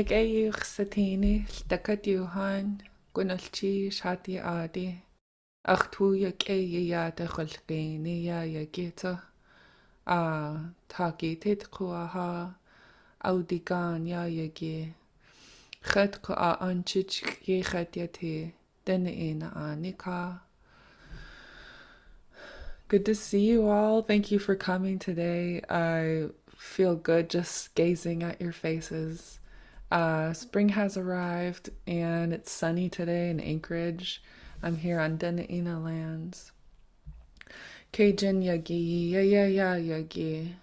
Яг эйх сатини такат юхан гуналчи шати ади ах ту яг эй я тахалкини я ягито а таки тет куаха аудиган я яги хат ко а анчич ye хат яти den ina anika Good to see you all. Thank you for coming today. I feel good just gazing at your faces. Uh, spring has arrived and it's sunny today in Anchorage. I'm here on Dena'ina lands. Cajun yagi, ya ya ya yagi.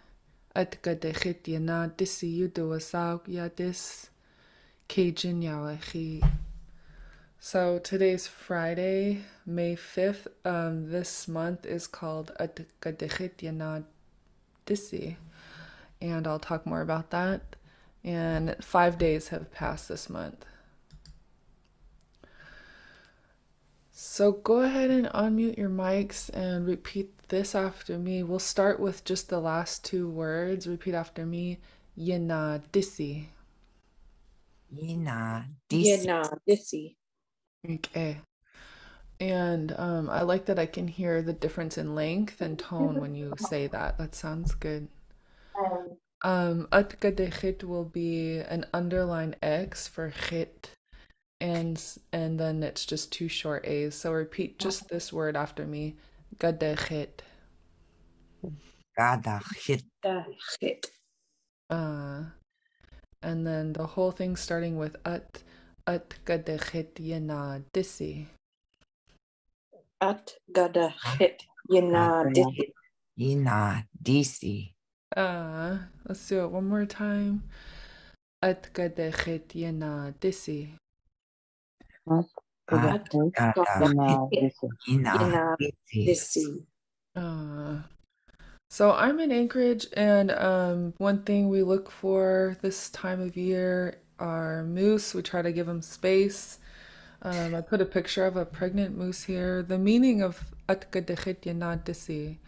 Atka de chit na disi asau ya dis. Cajun yawachi. So today's Friday, May 5th. Um, this month is called Atka de chit na disi. And I'll talk more about that and five days have passed this month. So go ahead and unmute your mics and repeat this after me. We'll start with just the last two words. Repeat after me. Yena disi. Yena disi. nah, disi. Okay. And um, I like that I can hear the difference in length and tone when you say that. That sounds good. Um, atgadechit will be an underline X for chit, and and then it's just two short A's. So repeat just this word after me. Gadechit. Gada hit. Da. Uh, and then the whole thing starting with at atgadechit yena disi. At gada hit. Yeah, nah, Yena disi. Uh, let's do it one more time. Atgadechit yena disi. At At gada gada hit. hit. Yena Yena disi. Dissy. Uh, so I'm in Anchorage, and um, one thing we look for this time of year are moose. We try to give them space. Um, I put a picture of a pregnant moose here. The meaning of Atkadechit Yanadisi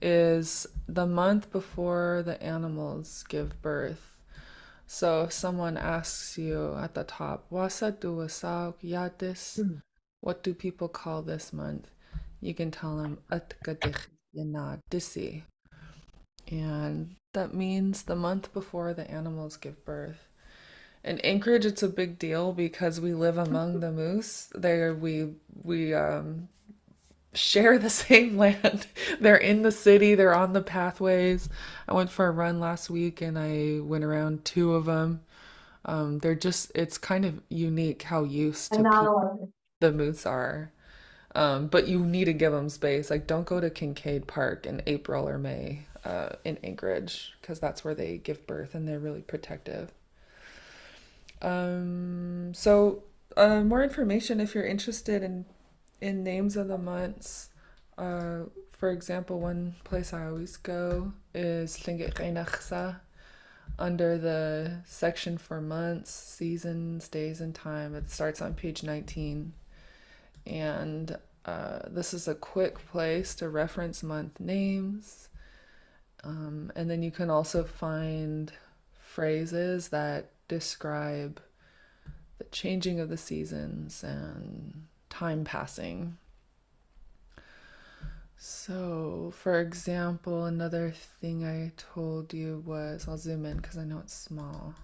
is the month before the animals give birth. So if someone asks you at the top, Wasa duwasauk yatis, what do people call this month? You can tell them Yanadisi. And that means the month before the animals give birth. In Anchorage, it's a big deal because we live among the moose. There, we we um, share the same land. They're in the city. They're on the pathways. I went for a run last week, and I went around two of them. Um, they're just. It's kind of unique how used to people the moose are. Um, but you need to give them space. Like, don't go to Kincaid Park in April or May uh, in Anchorage because that's where they give birth and they're really protective. Um, so, uh, more information if you're interested in in names of the months. Uh, for example, one place I always go is Llangit under the section for months, seasons, days, and time. It starts on page 19. And uh, this is a quick place to reference month names. Um, and then you can also find phrases that describe the changing of the seasons and time passing. So, for example, another thing I told you was I'll zoom in because I know it's small.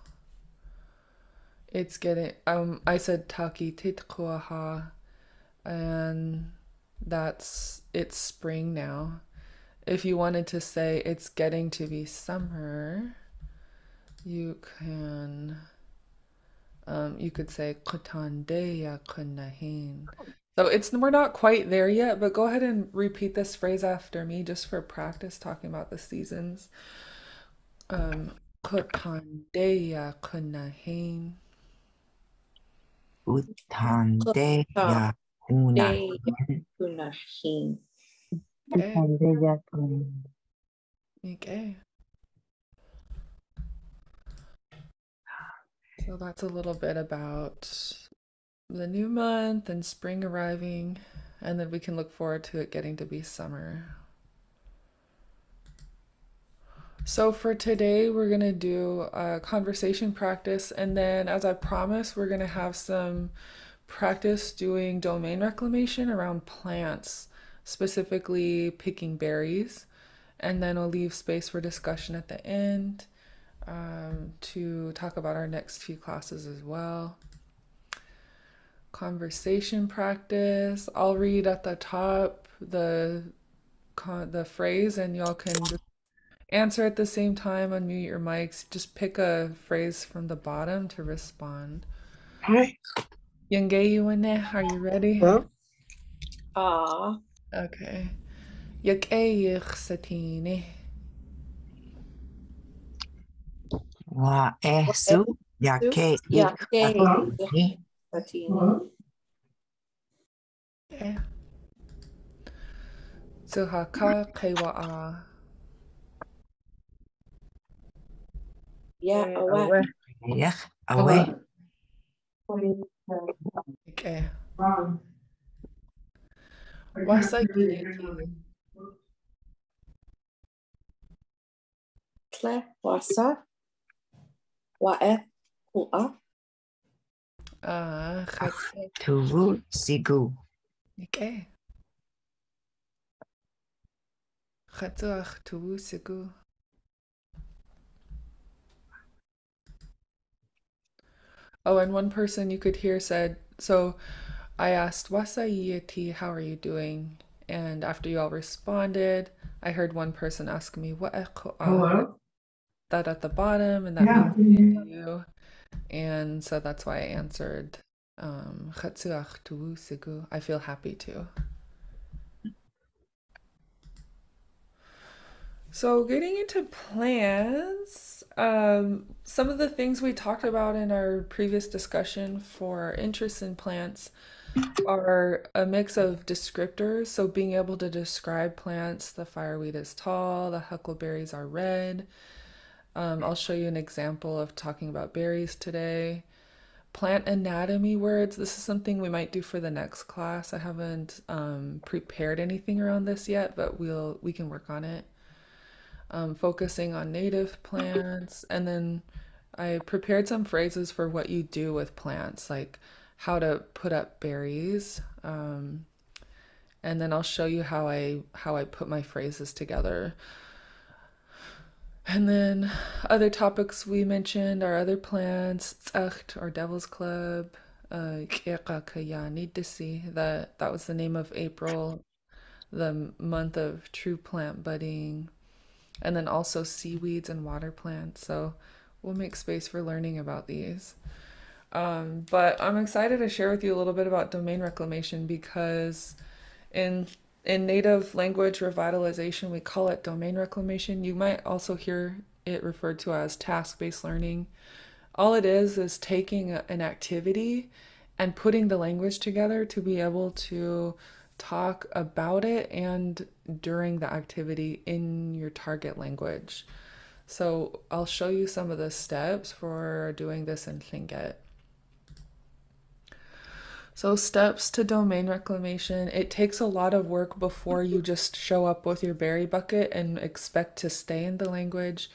It's getting um I said taki titkuaha and that's it's spring now. If you wanted to say it's getting to be summer, you can um you could say kutandeya kunahin. So it's we're not quite there yet, but go ahead and repeat this phrase after me just for practice talking about the seasons. Um kutandeya kunahin. Utande ya kuna. Kunahin. Okay. Okay. So that's a little bit about the new month and spring arriving, and then we can look forward to it getting to be summer. So for today, we're gonna do a conversation practice, and then as I promised, we're gonna have some practice doing domain reclamation around plants, specifically picking berries, and then we'll leave space for discussion at the end um, to talk about our next few classes as well. Conversation practice. I'll read at the top the con- the phrase, and y'all can just answer at the same time. Unmute your mics. Just pick a phrase from the bottom to respond. Hi. Yenge Yuane, are you ready? Well, Ah. Okay. Yakayich Satini. Wa esu yake Yeah. ik atini. Satini. Okay. Zuhaka Kaiwa'a. Yeah. Awa. Yech awe. Okay. Wasaki. Tle. Wasa. Wae. Kua. Ah, Khatse. Tuvu sigu. Okay. Khatsuach Tuwusiku. Oh, and one person you could hear said, so I asked, Wasayeti, how are you doing? And after you all responded, I heard one person ask me, what hello. That at the bottom, and that Yeah. means you. And so that's why I answered, um. I feel happy too. So, getting into plans, um, some of the things we talked about in our previous discussion for interest in plants are a mix of descriptors. So, being able to describe plants, the fireweed is tall, the huckleberries are red. Um, I'll show you an example of talking about berries today. Plant anatomy words. This is something we might do for the next class. I haven't um, prepared anything around this yet, but we'll we can work on it um, focusing on native plants. And then I prepared some phrases for what you do with plants, like how to put up berries. Um, and then I'll show you how I how I put my phrases together. And then other topics we mentioned are other plants, tzacht or devil's club, uh, that that was the name of April, the month of true plant budding and then also seaweeds and water plants. So we'll make space for learning about these. Um, but I'm excited to share with you a little bit about domain reclamation because in in native language revitalization we call it domain reclamation. You might also hear it referred to as task-based learning. All it is is taking an activity and putting the language together to be able to talk about it and during the activity in your target language. So I'll show you some of the steps for doing this in Tlingit. So steps to domain reclamation. It takes a lot of work before you just show up with your berry bucket and expect to stay in the language.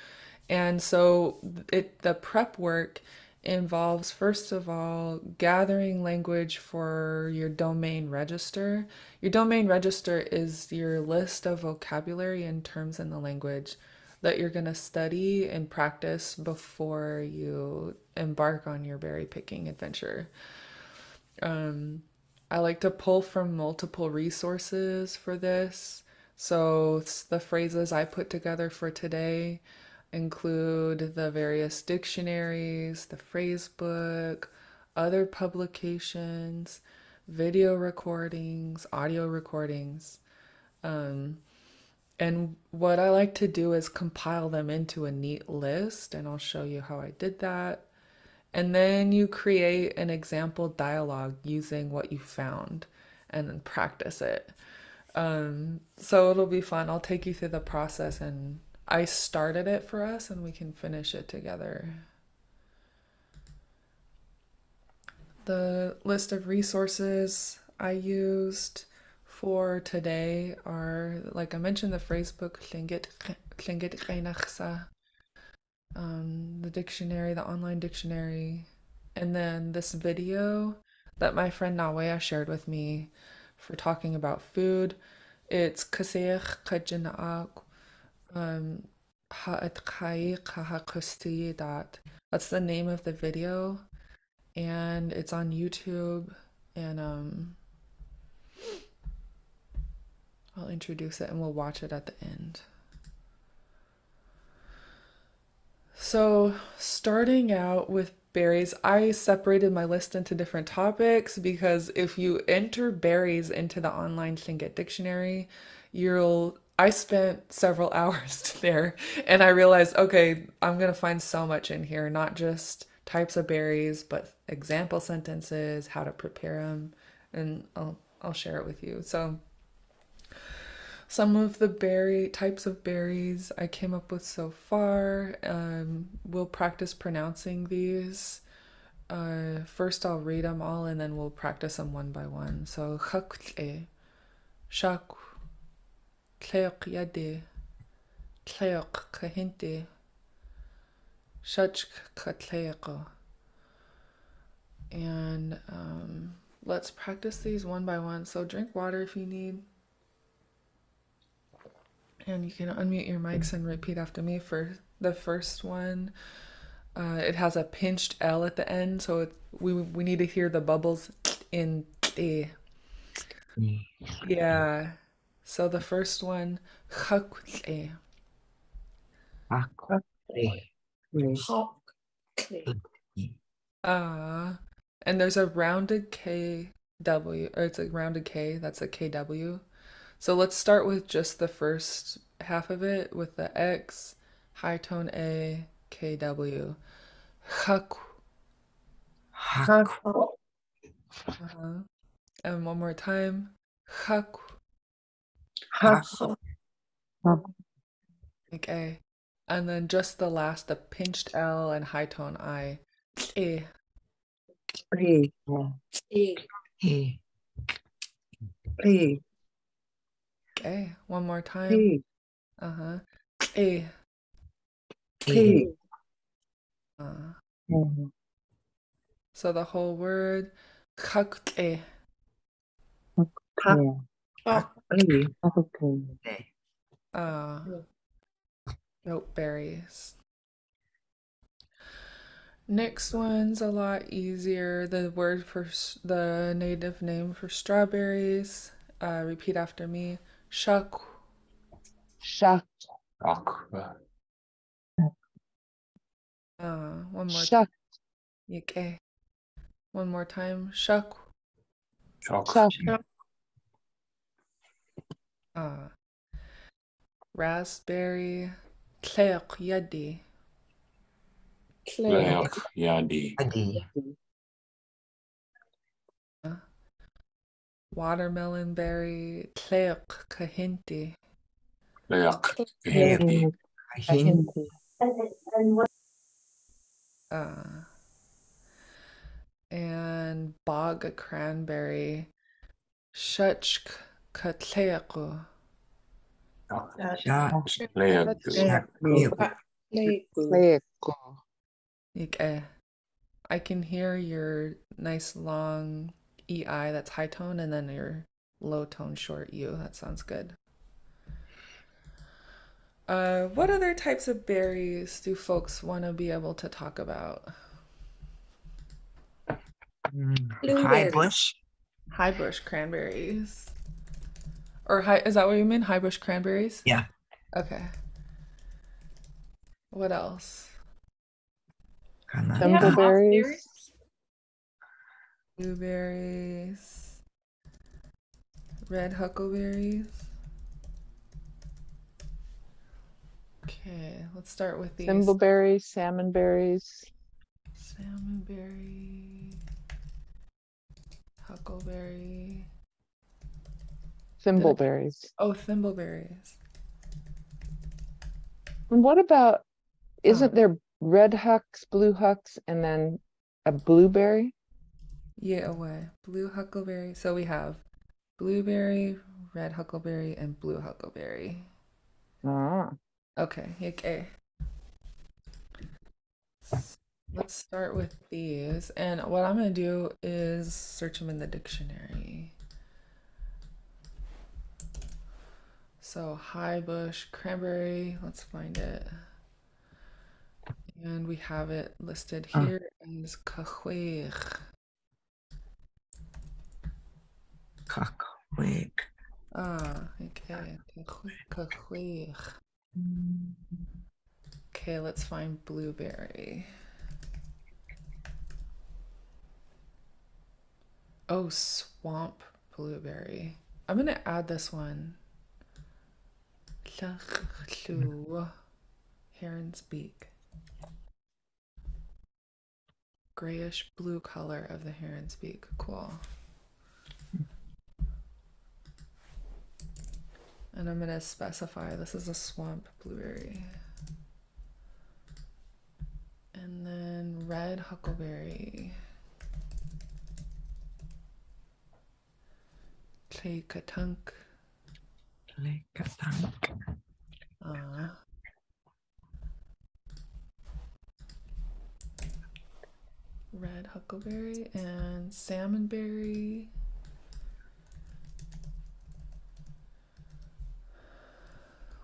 And so it the prep work involves first of all gathering language for your domain register. Your domain register is your list of vocabulary and terms in the language that you're going to study and practice before you embark on your berry picking adventure. Um, I like to pull from multiple resources for this. So the phrases I put together for today include the various dictionaries, the phrase book, other publications, video recordings, audio recordings. Um, and what I like to do is compile them into a neat list, and I'll show you how I did that. And then you create an example dialogue using what you found and then practice it. Um, so it'll be fun. I'll take you through the process and I started it for us and we can finish it together. The list of resources I used for today are, like I mentioned, the phrase book Tlingit Tlingit Reinachsa, um, the dictionary, the online dictionary, and then this video that my friend Nawea shared with me for talking about food. It's Kaseach Kajinaak um that. That's the name of the video and it's on YouTube and um I'll introduce it and we'll watch it at the end. So, starting out with berries, I separated my list into different topics because if you enter berries into the online Tlingit dictionary, you'll I spent several hours there and I realized, okay, I'm gonna find so much in here, not just types of berries, but example sentences, how to prepare them, and I'll I'll share it with you. So some of the berry types of berries I came up with so far. Um, we'll practice pronouncing these. Uh, first, I'll read them all and then we'll practice them one by one. So, chakle, shak, tleok yade, tleok kahinte, shachk katleoko. And um, let's practice these one by one. So, drink water if you need. And you can unmute your mics and repeat after me for the first one. Uh, it has a pinched L at the end, so it, we we need to hear the bubbles in te. Yeah. So the first one, hakle. Akle. Hawk. Uh, and there's a rounded K W, or it's a rounded K. That's a KW. So let's start with just the first half of it with the X, high tone A, KW. Haku. Hak. Uh-huh. And one more time. Haku. Hak. Like A. And then just the last, the pinched L and high tone I. A. E. He. Okay. One more time. Uh-huh. A. He. Uh, so the whole word. Hakte. Hawk. Uh, goat berries. Next one's a lot easier. The word for the native name for strawberries. Uh, repeat after me. Shaku. Shak, Uh, one more shak, Okay. One more time. Shaku. shak, Uh, raspberry. Tleq yadi. Clay. Yadi. Adi. Watermelon berry. Tleq kahinti. Leak. Hindi. Kahin. Uh, and bog cranberry. Shutch katlequ. Shak. Leak. Shak. Clay. I can hear your nice long EI that's high tone and then your low tone short U. That sounds good. Uh, what other types of berries do folks want to be able to talk about? High bush. High bush cranberries. Or high, is that what you mean? High bush cranberries? Yeah. Okay. What else? Kana. Blueberries. Red huckleberries. Okay, let's start with these. thimbleberries, salmon berries, Salmonberry. Huckleberry. thimbleberries. Oh, thimbleberries. And what about, isn't Oh. there red hucks, blue hucks, and then a blueberry? Yeah, away. Blue huckleberry. So we have blueberry, red huckleberry, and blue huckleberry. Ah, Okay, okay. Let's start with these. And what I'm going to do is search them in the dictionary. So, high bush cranberry, let's find it. And we have it listed here as cahuich. Kakweek. Ah, okay. Cahuich. Okay, let's find blueberry. Oh, swamp blueberry. I'm gonna add this one. Heron's beak. Grayish blue color of the heron's beak. Cool. And I'm gonna specify this is a swamp blueberry. And then red huckleberry. Clay katunk. Lekatank. Uh, red huckleberry and salmonberry.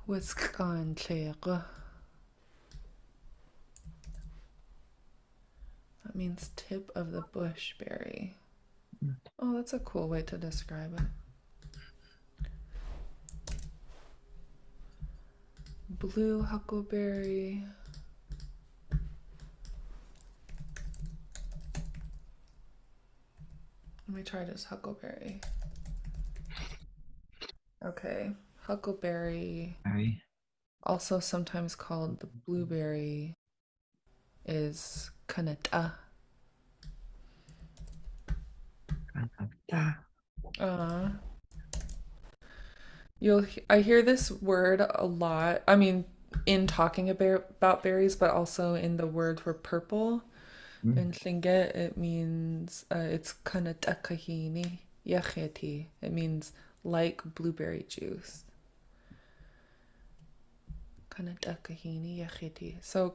Wisconsin. That means tip of the bush berry. Oh, that's a cool way to describe it. Blue huckleberry. Let me try this huckleberry. Okay, huckleberry, Berry. also sometimes called the blueberry, is kanata. Kanata. Uh, you'll I hear this word a lot. I mean, in talking about about berries, but also in the word for purple. Mm. In Tlingit, it means uh, it's kanatakahini yacheti. It means like blueberry juice. So.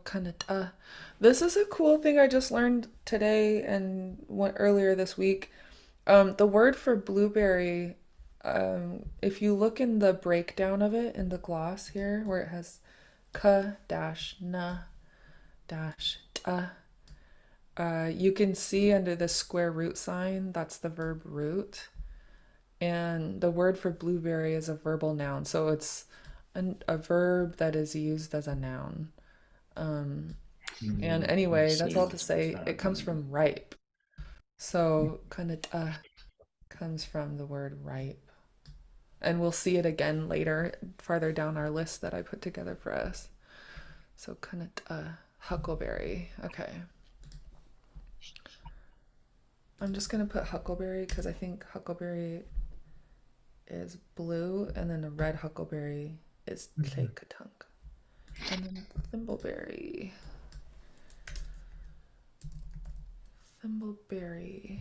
This is a cool thing I just learned today and one earlier this week. Um, the word for blueberry, um, if you look in the breakdown of it in the gloss here, where it has ka dash na dash ta, uh, you can see under the square root sign, that's the verb root. And the word for blueberry is a verbal noun, so it's an, a verb that is used as a noun. Um, and anyway, that's all to say, it comes from ripe. So kind kanata uh, comes from the word ripe. And we'll see it again later, farther down our list that I put together for us. So kind kanata, uh, huckleberry. Okay. I'm just gonna put huckleberry because I think huckleberry is blue, and then a red huckleberry is Mhm. katunk. And then thimbleberry. Thimbleberry.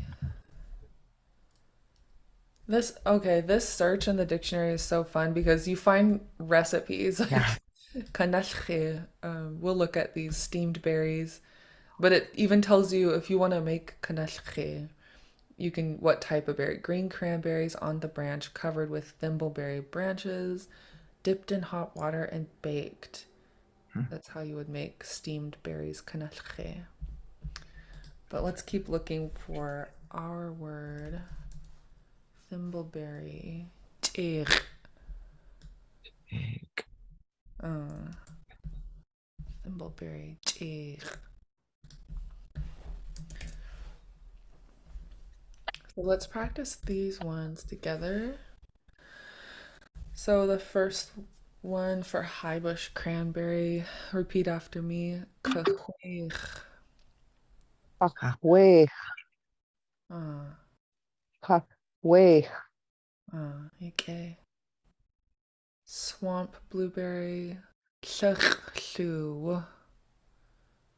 This okay, this search in the dictionary is so fun because you find recipes. Yeah. Um, we'll look at these steamed berries, but it even tells you if you want to make kanashche, you can what type of berry? Green cranberries on the branch covered with thimbleberry branches, dipped in hot water and baked. Hmm. That's how you would make steamed berries kanashche. But let's keep looking for our word. Thimbleberry. Tig. Egg. Uh, thimbleberry. Tig. So let's practice these ones together. So the first one for high bush cranberry, repeat after me. Cahuich. Kakwe, Uh, kakwe, uh, okay. Swamp blueberry. Llachlu.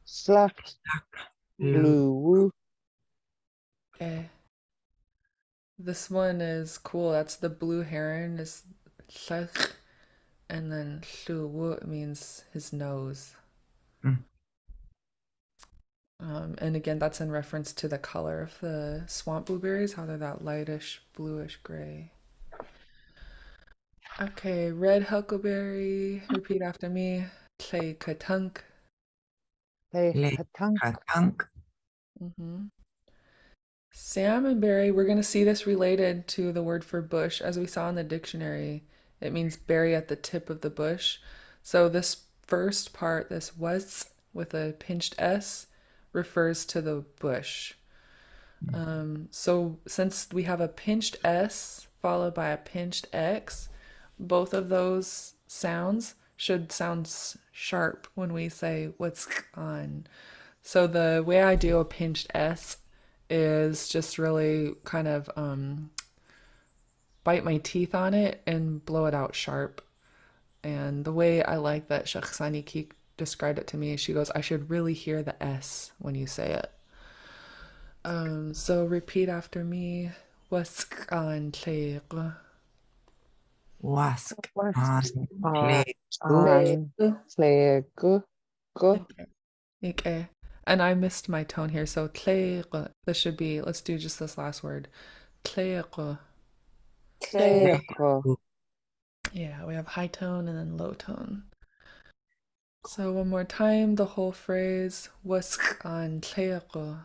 slak, Blue. blue, Okay. This one is cool. That's the blue heron is llach and then Shuwu means his nose. Mm. Um, and again, that's in reference to the color of the swamp blueberries, how they're that lightish bluish gray. Okay, red huckleberry. Repeat after me. Tle katunk. Play Le- katunk. Katunk. hmm Salmonberry, we're going to see this related to the word for bush. As we saw in the dictionary, it means berry at the tip of the bush. So this first part, this was with a pinched S, refers to the bush. Um, so since we have a pinched S followed by a pinched X, both of those sounds should sound sharp when we say what's on. So the way I do a pinched S is just really kind of um, bite my teeth on it and blow it out sharp. And the way I like that Shakhsani Keek described it to me, she goes, I should really hear the S when you say it. Um, so repeat after me. Wask. Was On. on Play. on gu Okay. And I missed my tone here, so tleq. This should be, let's do just this last word. Tleq. Play gu. Yeah, we have high tone and then low tone. So one more time, the whole phrase waskan tleq.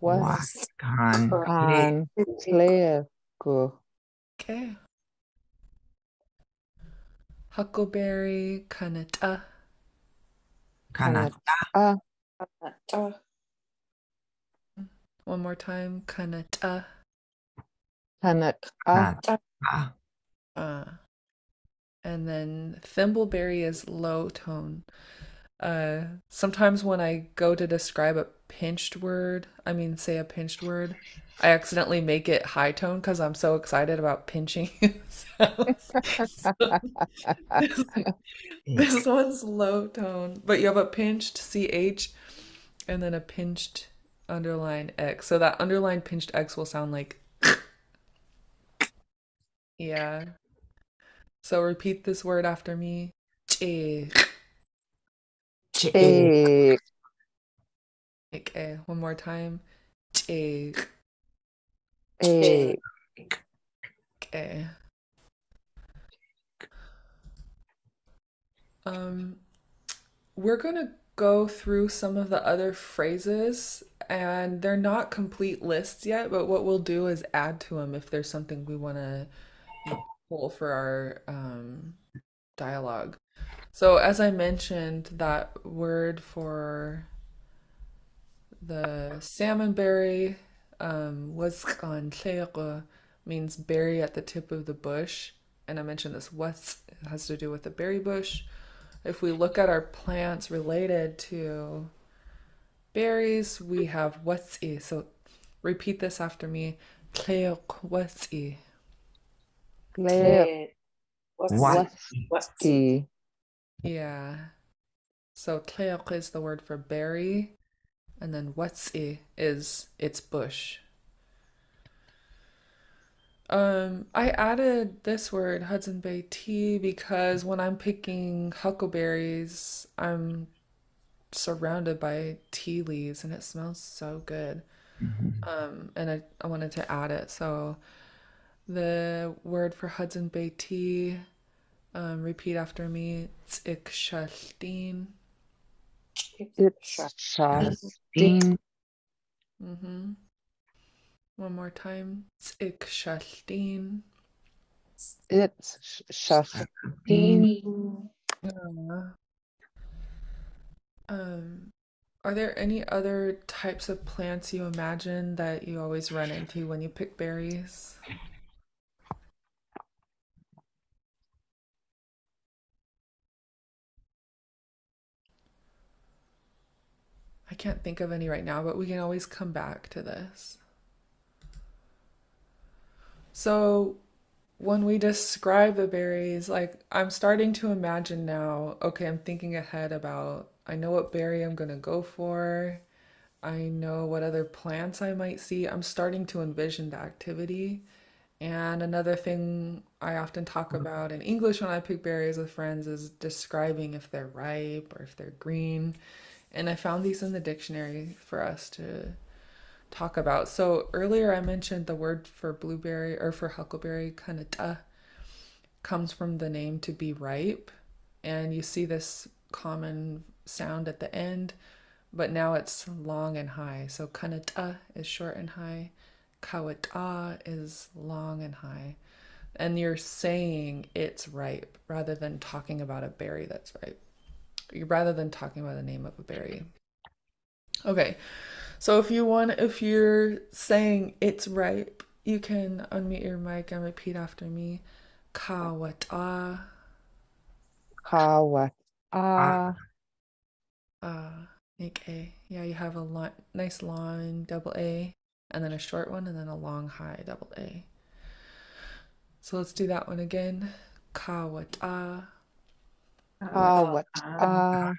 Was Wask. On. Play. on play. Okay. Huckleberry kanata. Kanata. One more time, kanata. Kanat ah Kanata. Uh, and then thimbleberry is low tone. Uh, sometimes when I go to describe a pinched word, I mean, say a pinched word, I accidentally make it high tone because I'm so excited about pinching sounds. So this, this one's low tone, but you have a pinched CH and then a pinched underline X. So that underline pinched X will sound like yeah. So repeat this word after me. Chick. Chick. Okay, one more time. Chick. egg Okay. Um, we're gonna go through some of the other phrases, and they're not complete lists yet, but what we'll do is add to them if there's something we want to pull for our um, dialogue. So, as I mentioned, that word for the salmonberry um, was means berry at the tip of the bush. And I mentioned this was has to do with the berry bush. If we look at our plants related to berries, we have whatsi. So repeat this after me. whatsi. Play What's What? What's e Yeah. So tleok is the word for berry, and then whatsi is its bush. Um, I added this word Hudson Bay tea because when I'm picking huckleberries, I'm surrounded by tea leaves and it smells so good. Mhm. Um, and I, I wanted to add it. So the word for Hudson Bay tea, um, repeat after me. It's Bean. Mm-hmm. One more time. It's sh- shasting Bean. Yeah. Um, are there any other types of plants you imagine that you always run into when you pick berries? Can't think of any right now, but we can always come back to this. So, when we describe the berries, like I'm starting to imagine now, okay, I'm thinking ahead about I know what berry I'm gonna go for. I know what other plants I might see. I'm starting to envision the activity And another thing I often talk mm-hmm. about in English when I pick berries with friends is describing if they're ripe or if they're green. And I found these in the dictionary for us to talk about. So earlier I mentioned the word for blueberry or for huckleberry, kanata, comes from the name to be ripe. And you see this common sound at the end, but now it's long and high. So kanata is short and high, kawata ah is long and high. And you're saying it's ripe rather than talking about a berry that's ripe. Rather than talking about the name of a berry. Okay. So if you want if you're saying it's ripe, you can unmute your mic and repeat after me. Kawata Kawat. Ah, uh make a. Yeah, you have a long, nice long double A and then a short one and then a long high double A. So let's do that one again. Kawata. Kawat. Ah,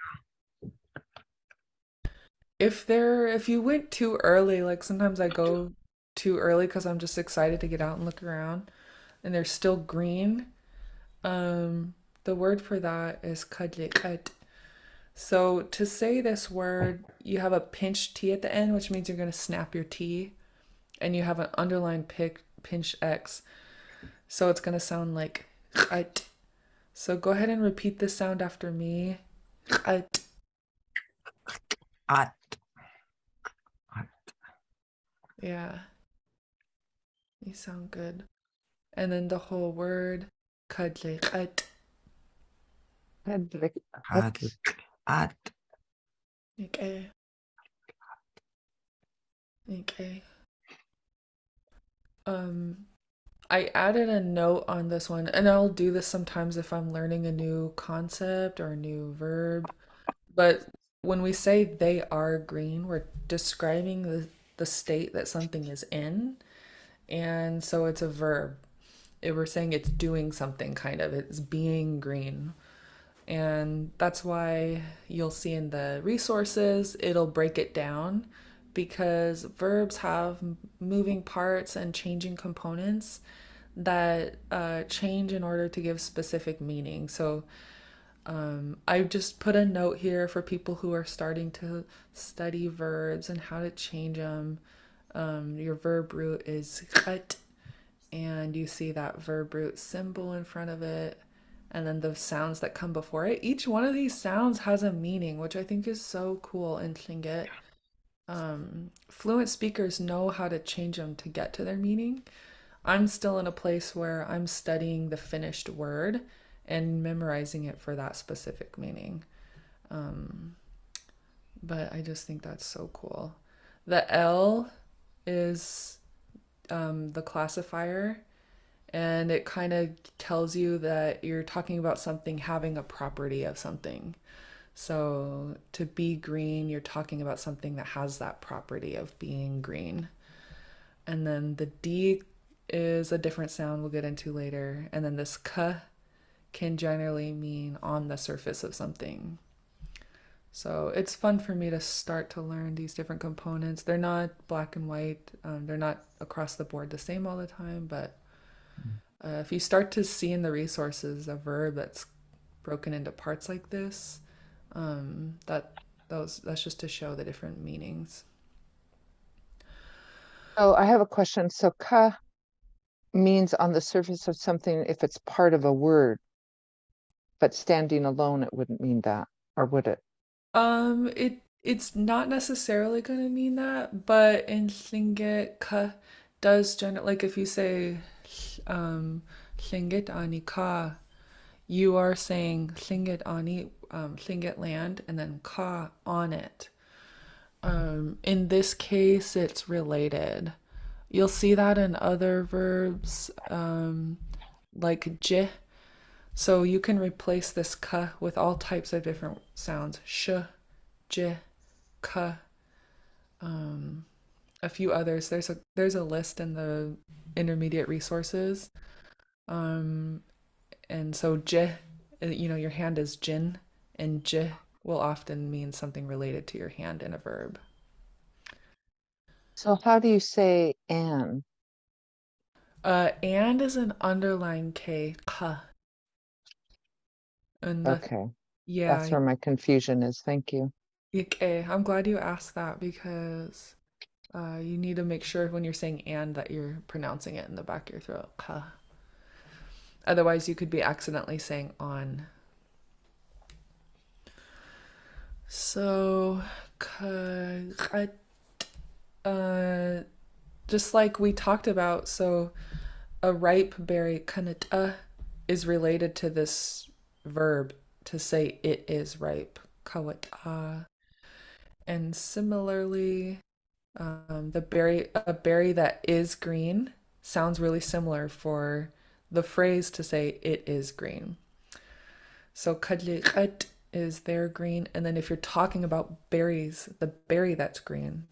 If there if you went too early, like sometimes I go too early because I'm just excited to get out and look around and they're still green. Um, the word for that is kadlikat. So to say this word, you have a pinched T at the end, which means you're going to snap your T, and you have an underlined pick, pinch X. So it's going to sound like khat. So go ahead and repeat this sound after me. Khat. At. At. Yeah. You sound good. And then the whole word kadlikat. kadlik- At. At. Okay. Okay. Um, I added a note on this one, and I'll do this sometimes if I'm learning a new concept or a new verb. But when we say they are green, we're describing the, the state that something is in. And so it's a verb. It, we're saying it's doing something, kind of. It's being green. And that's why you'll see in the resources, it'll break it down because verbs have moving parts and changing components that uh, change in order to give specific meaning. So um, I just put a note here for people who are starting to study verbs and how to change them. Um, your verb root is cut, and you see that verb root symbol in front of it, and then the sounds that come before it. Each one of these sounds has a meaning, which I think is so cool in Tlingit. Um, fluent speakers know how to change them to get to their meaning. I'm still in a place where I'm studying the finished word and memorizing it for that specific meaning. Um, but I just think that's so cool. The L is um, the classifier, and it kind of tells you that you're talking about something having a property of something. So to be green, you're talking about something that has that property of being green. And then the D is a different sound we'll get into later. And then this K can generally mean on the surface of something. So it's fun for me to start to learn these different components. They're not black and white, um, they're not across the board the same all the time, but uh, if you start to see in the resources a verb that's broken into parts like this, um, that those that's just to show the different meanings. Oh, I have a question. So ka means on the surface of something if it's part of a word, but standing alone, it wouldn't mean that, or would it? Um, it it's not necessarily going to mean that, but in Tlingit, ka does generate like if you say um Tlingit ani ka, you are saying Tlingit ani um land and then ka on it. Um, in this case, it's related. You'll see that in other verbs, um, like j. So you can replace this ka with all types of different sounds. Sh, j, ka, um, a few others. There's a there's a list in the intermediate resources. Um, and so j, uh, you know, your hand is jin, and j will often mean something related to your hand in a verb. So how do you say an? Uh, and is an underline K. K. And the, Okay, yeah, that's where my confusion is. Thank you. Okay, I'm glad you asked that because uh, you need to make sure when you're saying and that you're pronouncing it in the back of your throat. Ka. Otherwise, you could be accidentally saying on. So, uh, just like we talked about, so a ripe berry kanata is related to this verb to say it is ripe. Kawata. And similarly, um, the berry a berry that is green sounds really similar for the phrase to say it is green. So kadliqat is their green, and then if you're talking about berries, the berry that's green,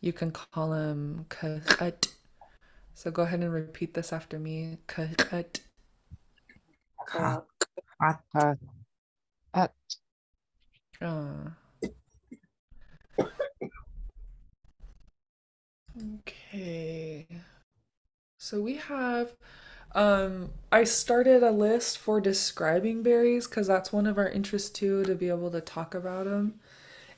you can call them kahat. So go ahead and repeat this after me. Kahat. Ka. At. Ah. Okay. So we have um I started a list for describing berries because that's one of our interests too to be able to talk about them.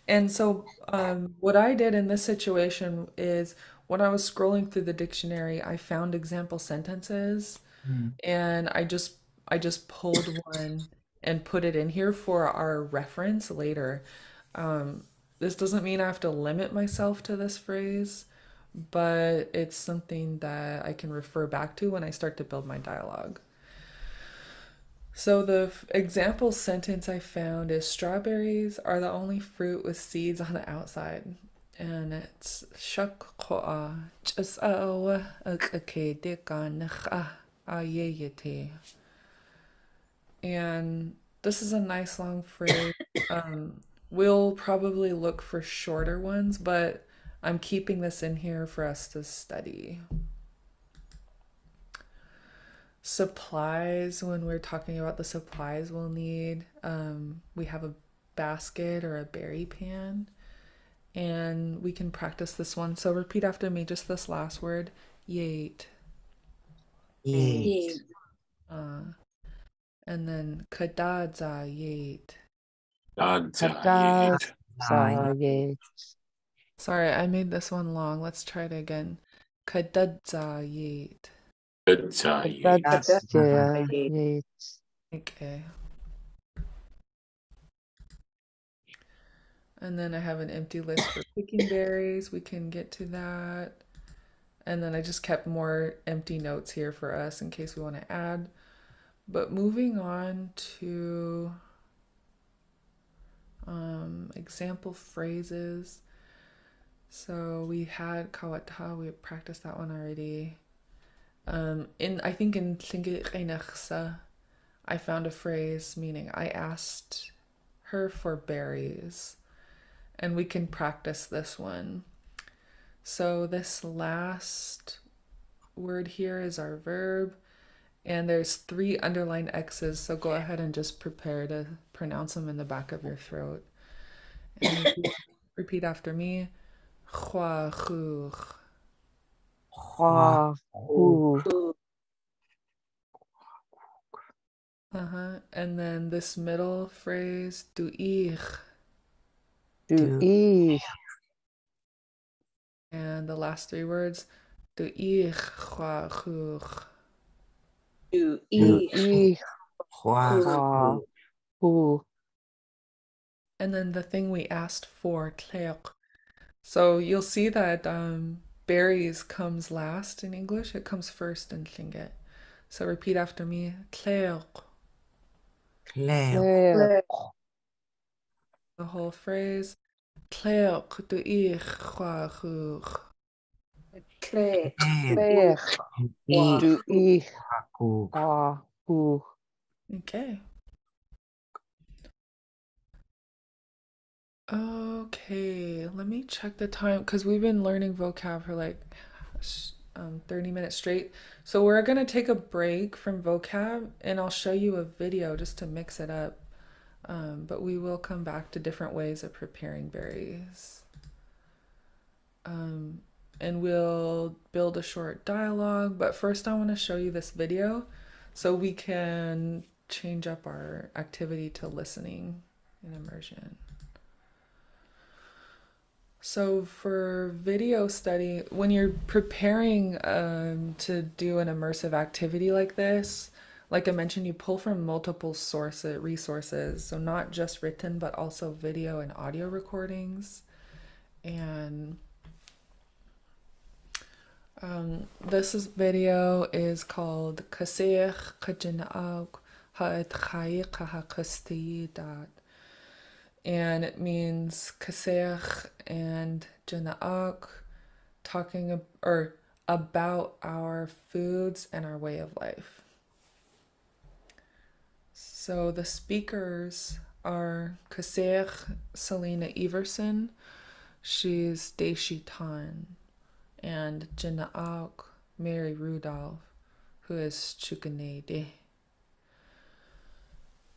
And so um what I did in this situation is when I was scrolling through the dictionary, I found example sentences Mm. and I just I just pulled one and put it in here for our reference later. Um, this doesn't mean I have to limit myself to this phrase, but it's something that I can refer back to when I start to build my dialogue. So the example sentence I found is strawberries are the only fruit with seeds on the outside. And it's shakwa just awa ayeyete. And this is a nice long phrase. Um, we'll probably look for shorter ones, but I'm keeping this in here for us to study. Supplies, when we're talking about the supplies we'll need, um, we have a basket or a berry pan, and we can practice this one. So repeat after me, just this last word, yate. Ye. Ye. Uh, and then kadadza yate. Dadza Dadza. Yet. yay. Sorry, I made this one long. Let's try it again. Kadadza yate. Dadza yet. That's, That's yeah, right. yay. Okay. And then I have an empty list for picking berries. We can get to that. And then I just kept more empty notes here for us in case we want to add. But moving on to um, example phrases. So we had kawata, we practiced that one already. Um, in I think in Llyngyr I found a phrase meaning I asked her for berries, and we can practice this one. So this last word here is our verb, and there's three underlined X's, so go ahead and just prepare to pronounce them in the back of your throat. And repeat after me. Hua, hu, Hua, hu, Ku. Uh-huh. And then this middle phrase, du ich. du, Du. ich, And the last three words, du ich, hua, hu. Du. du, ich, Hua. hua, hu. hu. And then the thing we asked for, kleok. So you'll see that um, berries comes last in English. It comes first in Tlingit. So repeat after me, kleok. Cleo. The whole phrase, kleok, du ich, hua, hu. Kle. Clear. Du, ich, hua, hu. Okay. Okay, let me check the time because we've been learning vocab for like um, 30 minutes straight. So we're gonna take a break from vocab and I'll show you a video just to mix it up. Um, but we will come back to different ways of preparing berries. Um, and we'll build a short dialogue. But first, I want to show you this video so we can change up our activity to listening and immersion. So, for video study, when you're preparing um, to do an immersive activity like this, like I mentioned, you pull from multiple sources, resources. So, not just written, but also video and audio recordings. And um, this is video is called Kasech Kajinaag Ha'et Chayiq HaKastiyidat and it means kasech and jana'ak, talking ab- or about our foods and our way of life. So the speakers are kasech Selina Everson, she's Deisheetaan, and jana'ak Mary Rudolph, who is Chookaneidí.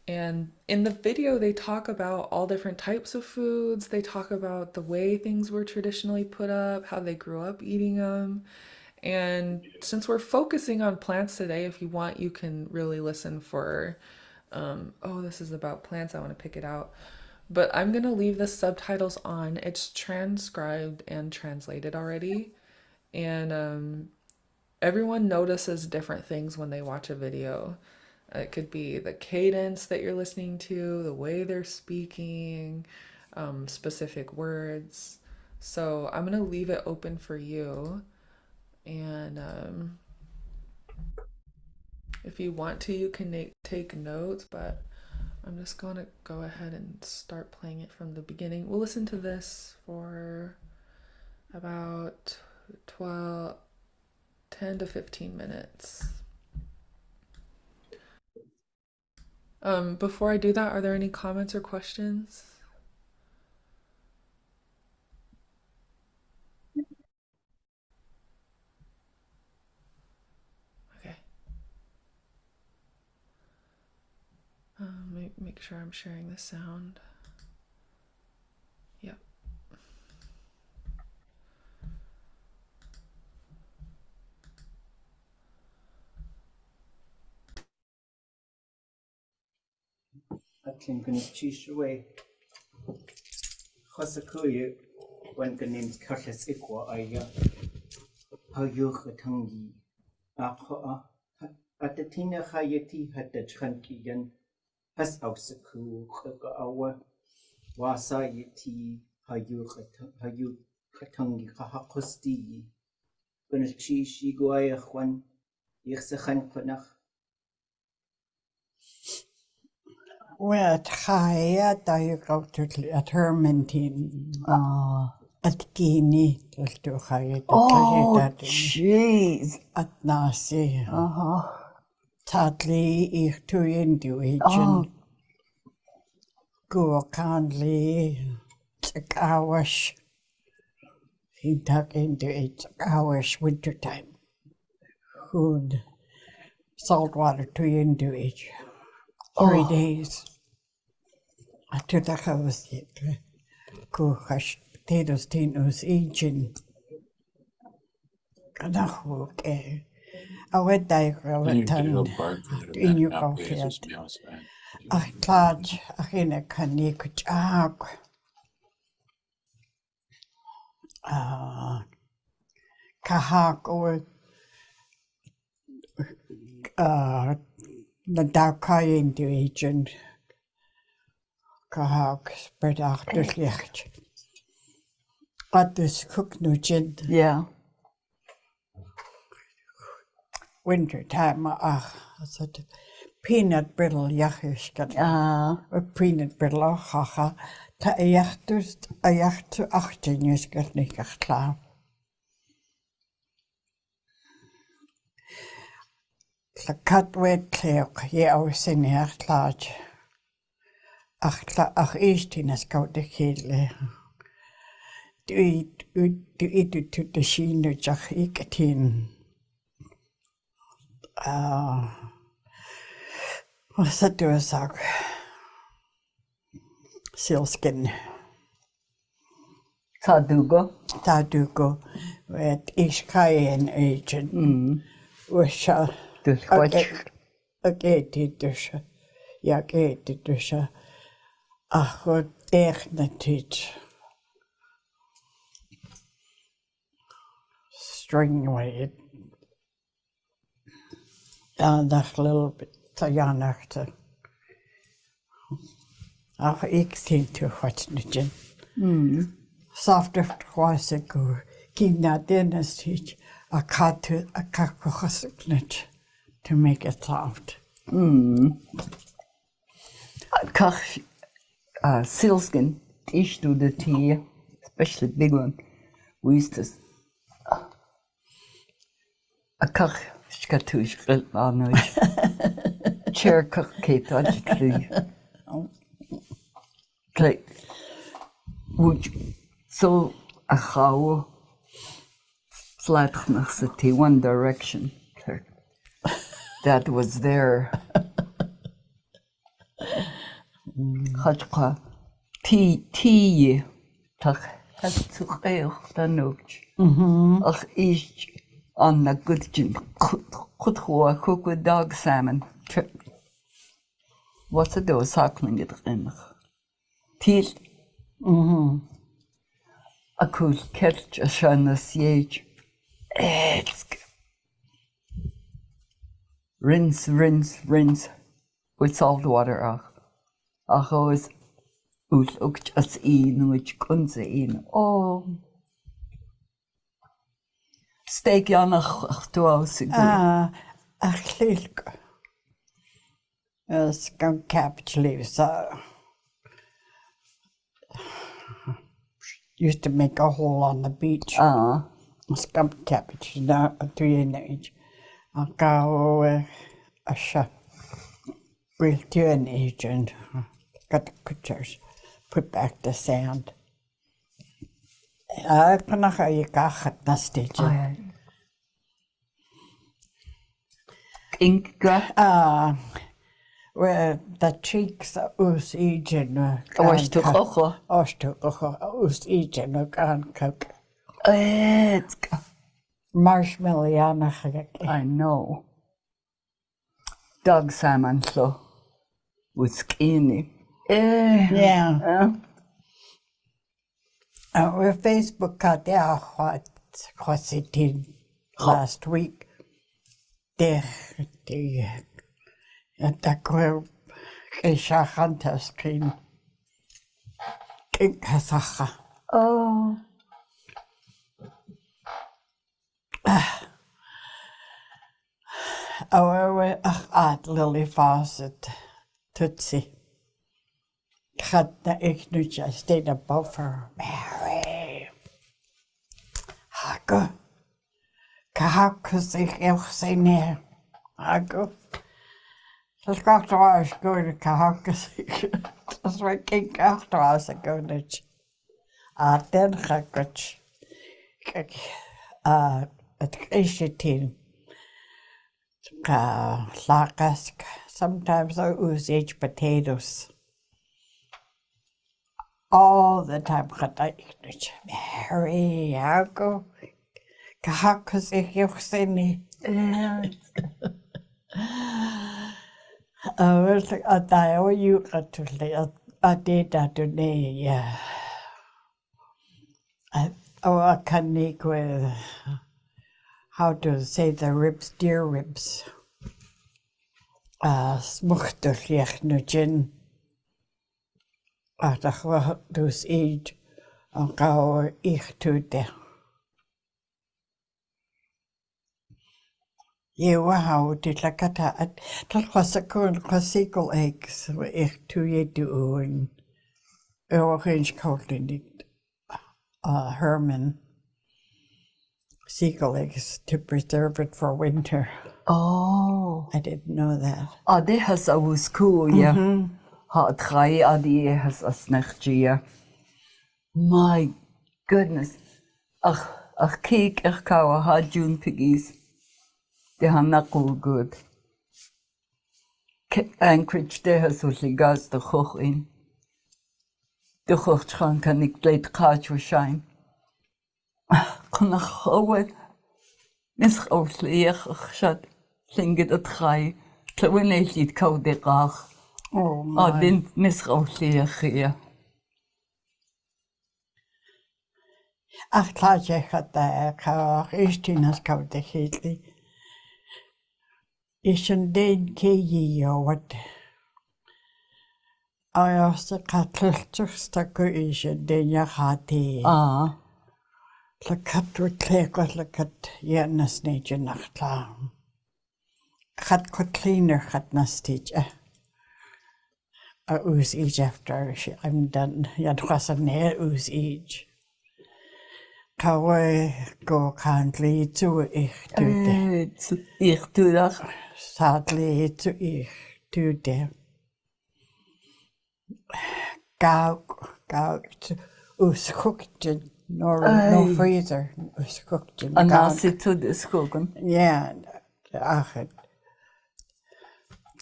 And in the video, they talk about all different types of foods. They talk about the way things were traditionally put up, how they grew up eating them. And since we're focusing on plants today, if you want, you can really listen for, um, oh, this is about plants. I want to pick it out. But I'm going to leave the subtitles on. It's transcribed and translated already. And um, everyone notices different things when they watch a video. It could be the cadence that you're listening to, the way they're speaking, um, specific words. So I'm going to leave it open for you. And um, if you want to, you can take notes, but I'm just going to go ahead and start playing it from the beginning. We'll listen to this for about 12, 10 to 15 minutes. Um, before I do that, are there any comments or questions? Okay. Um, make, make sure I'm sharing the sound. Atlin kan cheese away. Khasa kuye when kan names karles ikwa aya. Akha at the tina khayati had the chankiyan has ausaku khaka awa. Wasa yati how you how you khatangi khahakosti. When cheese she go aya khwan. Yikhsakhan khanach. Well, Chaya diagnosed at Ah. at Guinea, that's to Chaya. Oh, jeez. At Nasi, Uh-huh. Tadli, ich tu into Oh. agent. Go kindly, Takawash. He tuck into it, Takawash wintertime. Good. Saltwater to into it. Three Oh. days. I took the house yet. Go hash potatoes, tinos, agent. Kanahuk, eh. I went there all the time. in your pocket. Ach, glad, ach, in a canik. Ah, kahak or uh, na dakai into agent. kahauks bedachteslicht. Rattes kuknujin. Ja. Wintertime ach, altså peanut brittle jachiskan. Ja. Og peanut brittle haha. Ta ejachtus, ejachtu achtinjuskan nikar klar. Lakatwet leok, jeg er også nærklart. Ja ахла ах истинас каутахилле дуит дуит тутта шиннутсах икатин а масатуасаг силскен садуго садуго эт ишкаен эйжен уша тулхвач агэтитүша яг этитүша i gytun. What's that a sag? Sealskin. Sadugo. Tadugo Wet iskaien agent. Mm. Wisha. Dus wat Ageti dus. Ja, ageti dus. Ach, wat techne teach. String way. Ja, dat little bit. Te janachte. Ach, ik zie te wat niet. Softer was ik go. Keep that dentist teach. I cut to a kakosicnet to make it soft. kach uh, sealskin ish do the tea, especially big one. We used to a kach skatush grilanoish. Chair kach kate agitly. Clay. Would so a how flat tea one direction. That was there. хажгаа ти ти таг хацугэйхтанууч ах ич анна гудчин хутхуа хуку дог саман what's it do sakmen гэдэг юм тил. А кул кэлч ашанас яж эцк rinse rinse rinse with salt water off Ach oes ús ucht as í nuid kunse in. Oh. Steek annach ach tú á sig. Ah, a chilk. A skunk cabbage leaves. Used to make a hole on the beach. Ah, Skunk cabbage. Now, do you know it? A go a shop. Do an agent. Got the pictures. Put back the sand. Kan nog je kachat na stage. Inka. Ah, the cheeks ús ígin Oes tú chocho. Ostu ús ígin gan cook. Etka. Marshmallow I know. Dog salmon so. With skinny. Yeah. eh. Uh, we Facebook got there what was it in last week. The the at the group Isha Hunter screen. King Kasacha. Oh. Oh, we ach at Lily Fawcett Tootsie. Gaat na ik nu just stayed above her. Mary. Hago. Kahakus ik neer. Hago. Dat is achterwaarts going to Kahakus. Dat is waar ik achterwaarts going to. Ah, dan ga ik het. Kijk, ah, het is tien. Ka lakas. Sometimes I use aged potatoes. All the time gaat ik niet. Mary, Jaco. Kahakus ik heb zin A da o you got to lay a did that to me, yeah. I, oh, I can make with how to say the ribs, deer ribs. Uh, smuchter liech nu gin. Ach, we dus eet. En gauw ik toete. Je wauw, dit lakata. Dat was een koen klassiekal eggs. We echt toe je doen. Er geen koud in dit. Uh, Herman. Seagull eggs to preserve it for winter. Oh. I didn't know that. Ah, det has a cool, ja. Ha drei a die has as nachtje. My goodness. Ach, ach keek er kawa ha June piggies. De han na cool good. Ke- Anchorage de has so gas de choch in. De choch gaan kan ik pleit kaach waarschijn. Knachowed. Mis Ausleach shut. Singed a trai. Tlawinelid Kauderach. Oh Oh, my. din og vindmisrovlige Ахлаж яхата каа истинас кавте хилли ишэндэн кейиёват аярсэ катлэрцэрстэкку ишэндэн яхати аа лакат тлэкка лакат яннаснэжинартлаа хат котлинер хат настэж аа og us each after I'm done. Jeg tror så nær us each. Kare go kindly to ich to det. Ich to det. Sadly to ich to det. Gauk, gauk, us kokten, nor no freezer, us kokten. Annars i to det skogen. Ja, det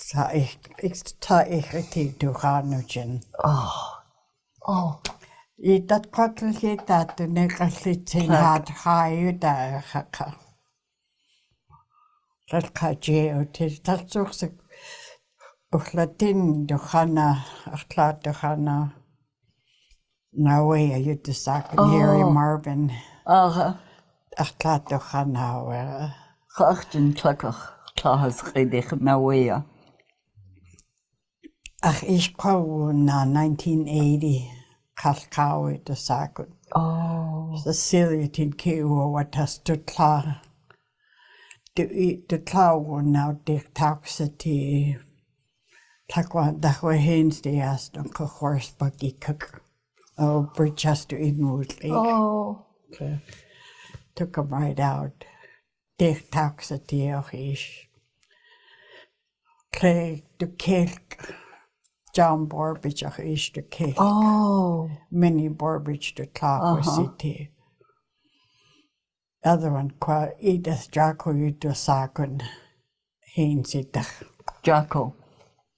sa ich ich ta ich reti du hanujen oh oh i dat qatil he dat ne qallitsin haat haayu taaqa tal qaji util tarsuqsik uxlatin du khana axtlaat du khana nawe ayutisak Mary Marvin aha axtlaat du khana wa qaxtin tlaqaq tlahas qidikh nawaya ach is kwaw na 1980 call caw i dy sac Oh. the silly tin ke o wat has to tla du i dy tla o na dik taxa ti Takwa dachwa hens di as don ka horse buggy cook. Oh, Bridgester Inwood Lake. Oh. Took him right out. Dick tax at the ish. Clay the cake. John Borbridge ach ish the cake. Oh. Minnie Borbridge the clock was city. Other one qua Edith Jacko you do sakun. Hens it. Jacko.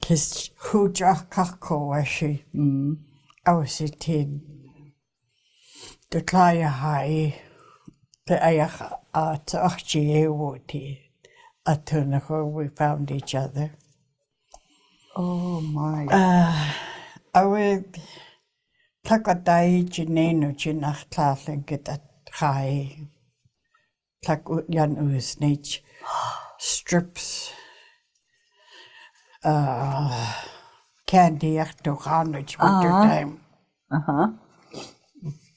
His who Jacko was she. Mm. Aus i tin. De klaie hai. De at ochti ewo ti. A tuna we found each other. Oh my. Аа. Авэ такатай чинэну чинартлаарлан кит ат хай. Так ян уснич strips. Аа. Candy ахтугаануч бүтэм. Аха.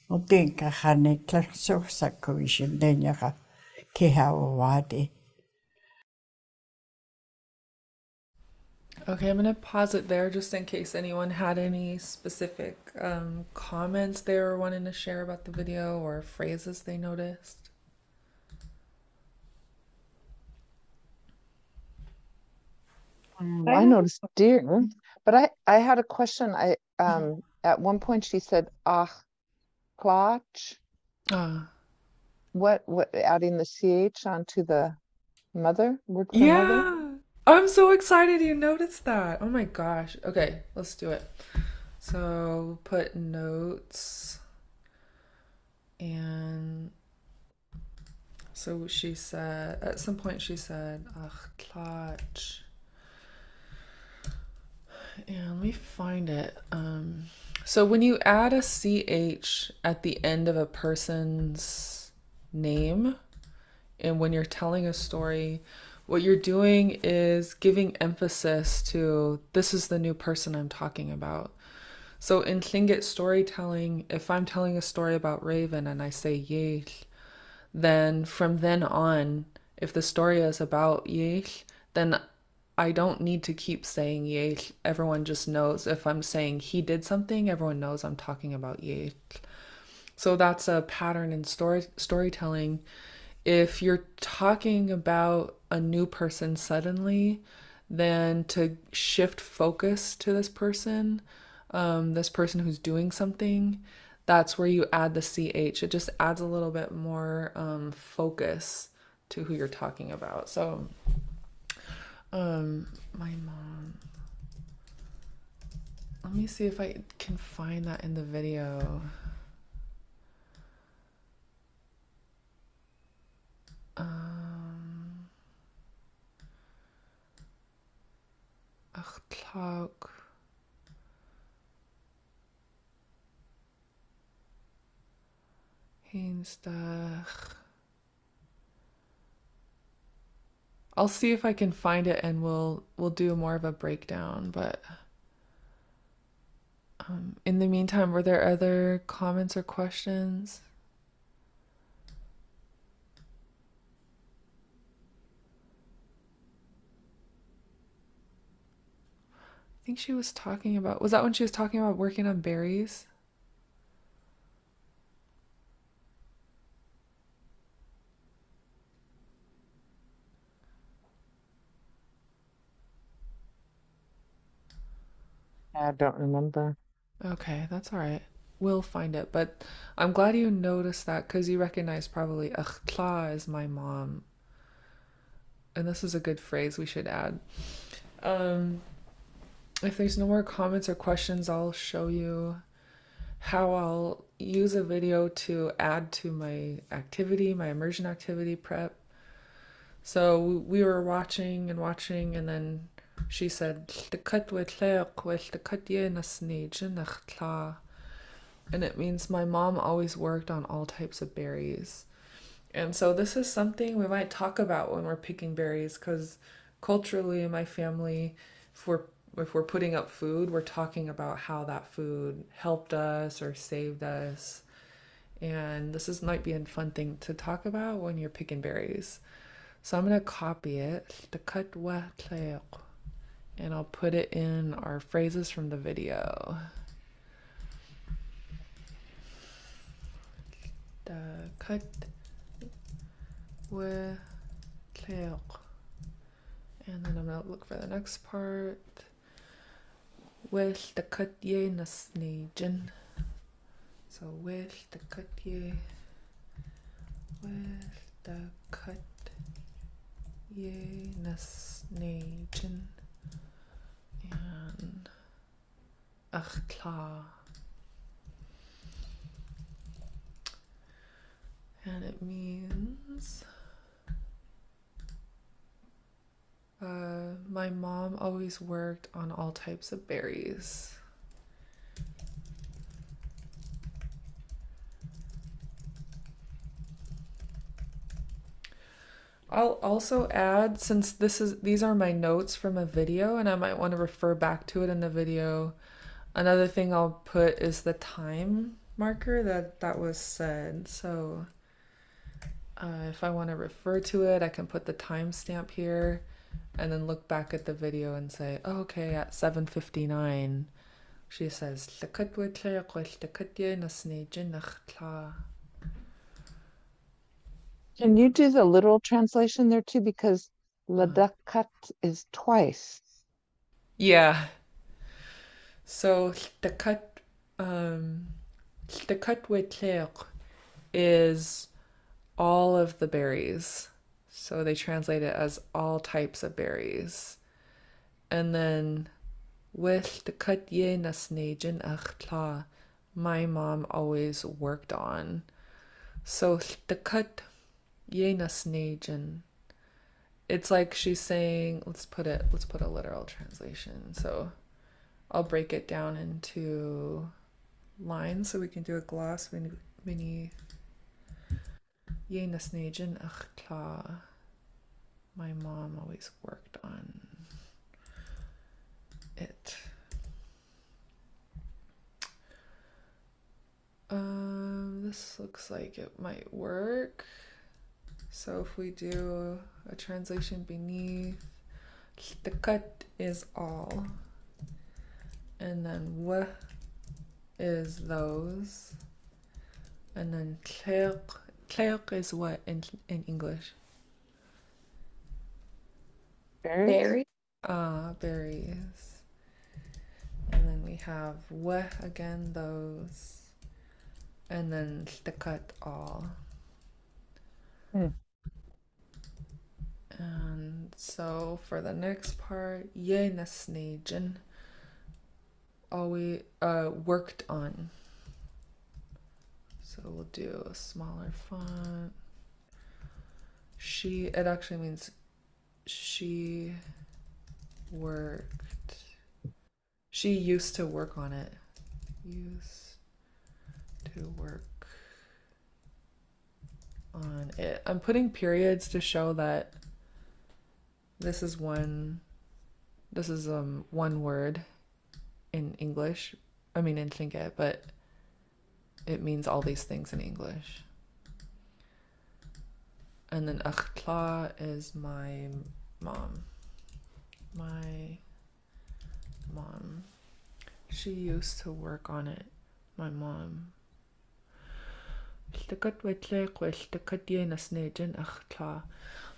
Отинка ханиклэрсуусакку ишин дэняга кихауваати. Okay, I'm gonna pause it there just in case anyone had any specific um, comments they were wanting to share about the video or phrases they noticed. I noticed deer, but I, I had a question. I, um, at one point she said, ach, klotch. Ah, What, what, adding the CH onto the mother, word for mother? I'm so excited you noticed that. Oh my gosh. Okay, let's do it. So put notes and so she said at some point she said ach klatsch and let me find it um so when you add a ch at the end of a person's name and when you're telling a story what you're doing is giving emphasis to this is the new person I'm talking about. So in Tlingit storytelling, if I'm telling a story about Raven and I say Yesh, then from then on, if the story is about Yesh, then I don't need to keep saying Yesh. Everyone just knows if I'm saying he did something, everyone knows I'm talking about Yesh. So that's a pattern in story storytelling. If you're talking about a new person suddenly, then to shift focus to this person, um, this person who's doing something, that's where you add the ch. It just adds a little bit more um, focus to who you're talking about. So, um, my mom. Let me see if I can find that in the video. Um, Achtlak. Heenstag. I'll see if I can find it and we'll we'll do more of a breakdown, but um, in the meantime, were there other comments or questions? Think she was talking about, was that when she was talking about working on berries? I don't remember. Okay, that's all right. We'll find it, but I'm glad you noticed that because you recognize probably Achtla is my mom. And this is a good phrase we should add. Um, if there's no more comments or questions, I'll show you how I'll use a video to add to my activity, my immersion activity prep. So we we were watching and watching, and then she said. And it means my mom always worked on all types of berries. And so this is something we might talk about when we're picking berries because culturally in my family, if we're if we're putting up food, we're talking about how that food helped us or saved us. And this is might be a fun thing to talk about when you're picking berries. So I'm gonna copy it, and I'll put it in our phrases from the video. The cut and then I'm gonna look for the next part. With the cut ye na sneegin. So with the cut ye the cut ye na sneegin and achtla. And it means uh, my mom always worked on all types of berries. I'll also add since this is these are my notes from a video and I might want to refer back to it in the video. Another thing I'll put is the time marker that that was said. So uh, if I want to refer to it, I can put the timestamp here and then look back at the video and say, oh, okay, at 7.59, she says, Can you do the literal translation there too? Because ladakat is twice. Yeah. So the cut um the is all of the berries. So they translate it as all types of berries. And then with the cut ye na achtla, my mom always worked on. So the cut ye na it's like she's saying let's put it let's put a literal translation so i'll break it down into lines so we can do a gloss mini mini. My mom always worked on it. Um, this looks like it might work. So if we do a translation beneath, the cut is all, and then w is those, and then clerc, clerc is what in in English? Berries? Berry. Ah, berries. And then we have w again, those, and then the cut all. Hmm. And so for the next part, ye nasnagen always uh worked on. So we'll do a smaller font. She, it actually means she worked. She used to work on it. Used to work on it. I'm putting periods to show that this is one this is um one word in English. I mean in Tlingit, but it means all these things in English. And then akhla is my mom. My mom. She used to work on it. My mom.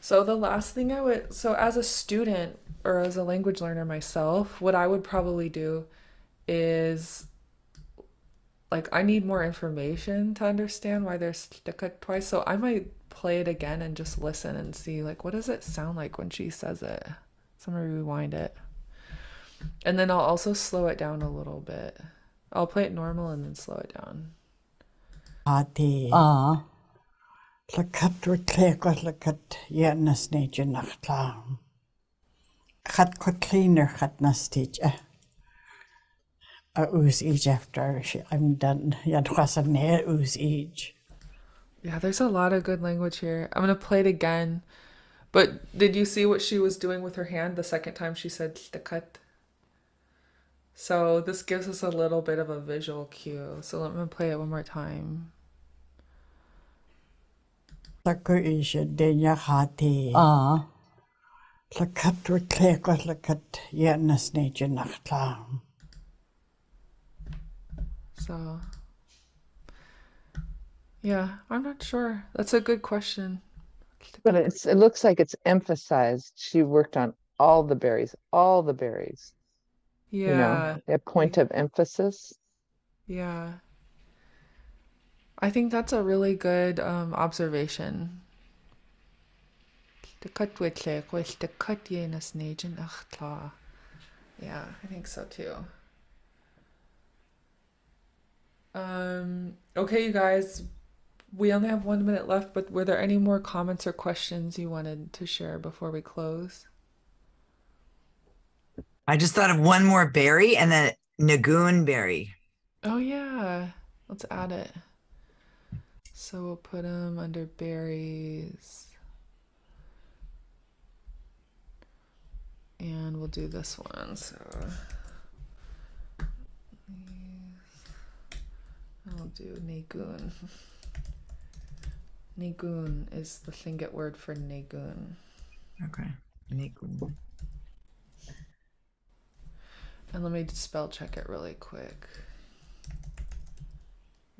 So the last thing I would so as a student or as a language learner myself, what I would probably do is like I need more information to understand why there's stickat twice. So I might play it again and just listen and see like what does it sound like when she says it. So I'm gonna rewind it. And then I'll also slow it down a little bit. I'll play it normal and then slow it down. Adi. Ah. Lakat we klek was lakat yenas neje nachtla. Gat ko cleaner gat na stitch. A oos each after she I'm done. Yan chwasa ne oos each. Yeah, there's a lot of good language here. I'm gonna play it again. But did you see what she was doing with her hand the second time she said stikkat? So this gives us a little bit of a visual cue. So let me play it one more time. Lako isha denya hati. Ah. Lakat we lakat yenas neje nachtla. So yeah, I'm not sure. That's a good question. But it's, it looks like it's emphasized. She worked on all the berries, all the berries. You Yeah, know, a point of emphasis. yeah. I think that's a really good um, observation. Stikkat witle, gwell stikkat yenas nejen achtla. Yeah, I think so too. Um, okay, you guys, we only have one minute left, but were there any more comments or questions you wanted to share before we close? I just thought of one more berry and then Nagoon berry. Oh yeah, let's add it. So we'll put them under berries. And we'll do this one. So I'll do Nagoon. Nagoon is the Tlingit word for Nagoon. Okay. Nagoon. And let me spell check it really quick.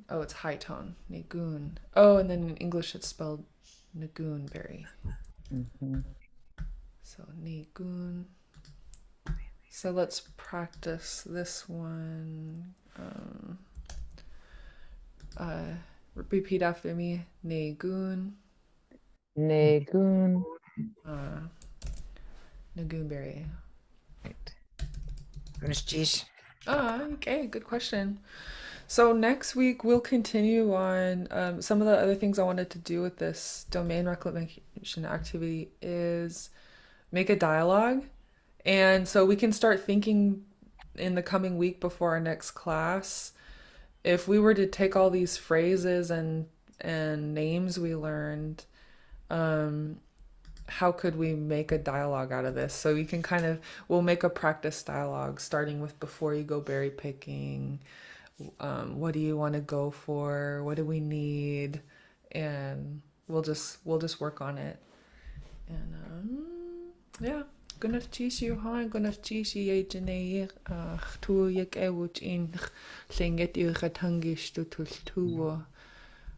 Oh, it's high tone. Nagoon. Oh, and then in English it's spelled Nagoon berry. Mhm. So Nagoon. So let's practice this one. Um, uh, repeat after me. Nagoon. Nagoon. Uh, Nagoon berry. Right. Finish cheese. Ah, okay, good question. So next week we'll continue on um, some of the other things I wanted to do with this domain reclamation activity is make a dialogue. And so we can start thinking in the coming week before our next class if we were to take all these phrases and and names we learned um how could we make a dialogue out of this? So you can kind of we'll make a practice dialogue starting with before you go berry picking um, what do you want to go for? What do we need? And we'll just we'll just work on it. And um, yeah gonna teach you huh gonna teach you ye jene ach tu yek ewut in linget you gatangish tu tul tu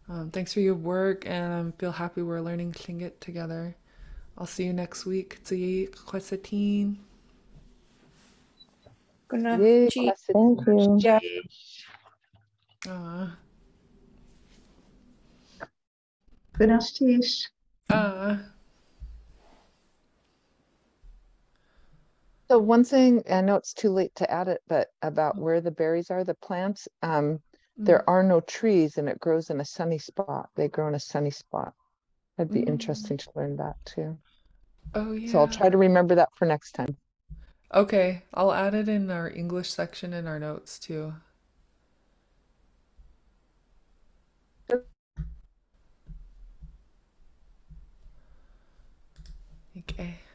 um, thanks for your work and I feel happy we're learning Tlingit together. I'll see you next week. Tsuyi Kwasatin. Yay, classic. Yeah. Uh, Gracias. uh, So one thing, I know it's too late to add it, but about mm. where the berries are, the plants, um, there mm. are no trees and it grows in a sunny spot. They grow in a sunny spot. That'd be mm. interesting to learn that too. Oh yeah. So I'll try to remember that for next time. Okay, I'll add it in our English section in our notes too. Okay. Eh.